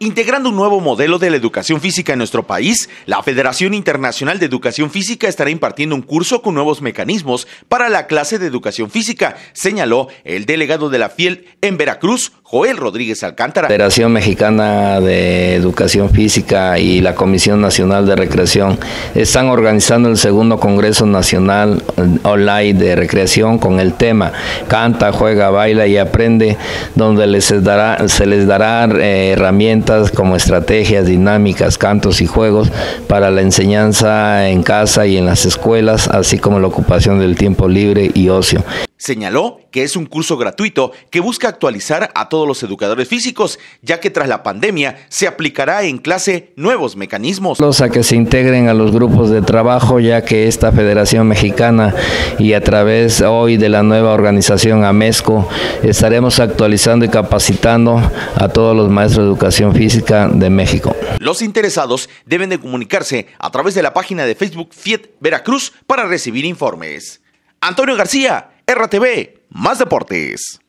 Integrando un nuevo modelo de la educación física en nuestro país, la Federación Internacional de Educación Física estará impartiendo un curso con nuevos mecanismos para la clase de educación física, señaló el delegado de la FIEL en Veracruz, Joel Rodríguez Alcántara. Federación Mexicana de Educación Física y la Comisión Nacional de Recreación están organizando el segundo Congreso Nacional Online de Recreación con el tema Canta, juega, baila y aprende, donde les dará, se les dará eh, herramientas como estrategias, dinámicas, cantos y juegos para la enseñanza en casa y en las escuelas, así como la ocupación del tiempo libre y ocio. Señaló que es un curso gratuito que busca actualizar a todos los educadores físicos, ya que tras la pandemia se aplicará en clase nuevos mecanismos. Los a que se integren a los grupos de trabajo, ya que esta Federación Mexicana y a través hoy de la nueva organización AMESCO estaremos actualizando y capacitando a todos los maestros de educación física de México. Los interesados deben de comunicarse a través de la página de Facebook FIET Veracruz para recibir informes. Antonio García, RTV, más deportes.